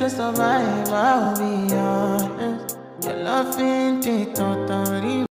to survive, I'll be honest. Your love ain't it totally